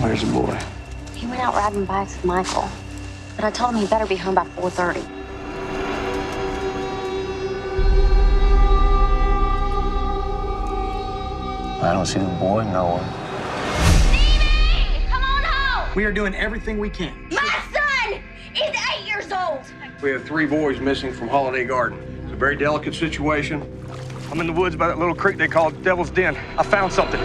Where's the boy? He went out riding bikes with Michael, but I told him he better be home by 4:30. I don't see the boy nowhere. Come on home! We are doing everything we can. My son is eight years old. We have three boys missing from Holiday Garden. It's a very delicate situation. I'm in the woods by that little creek they call Devil's Den. I found something.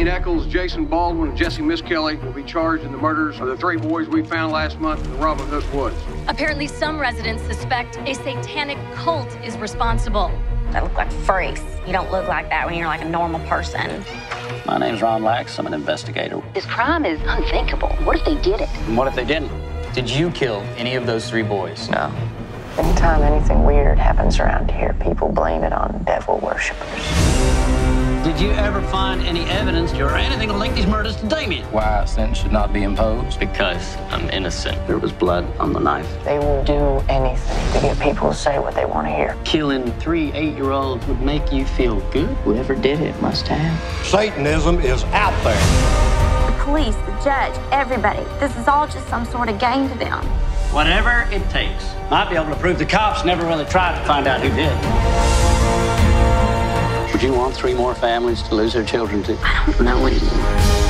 Damien Echols, Jason Baldwin, and Jessie Misskelley will be charged in the murders of the three boys we found last month in the Robin Hood Woods. Apparently, some residents suspect a satanic cult is responsible. That look like freaks. You don't look like that when you're like a normal person. My name's Ron Lax. I'm an investigator. This crime is unthinkable. What if they did it? And what if they didn't? Did you kill any of those three boys? No. Anytime anything weird happens around here, people blame it on devil worshippers. Did you ever find any evidence or anything to link these murders to Damien? Why a sentence should not be imposed? Because I'm innocent. There was blood on the knife. They will do anything to get people to say what they want to hear. Killing three eight-year-olds would make you feel good. Whoever did it must have. Satanism is out there. The police, the judge, everybody. This is all just some sort of game to them. Whatever it takes. Might be able to prove the cops never really tried to find out who did. Would you want three more families to lose their children to? I don't know anymore.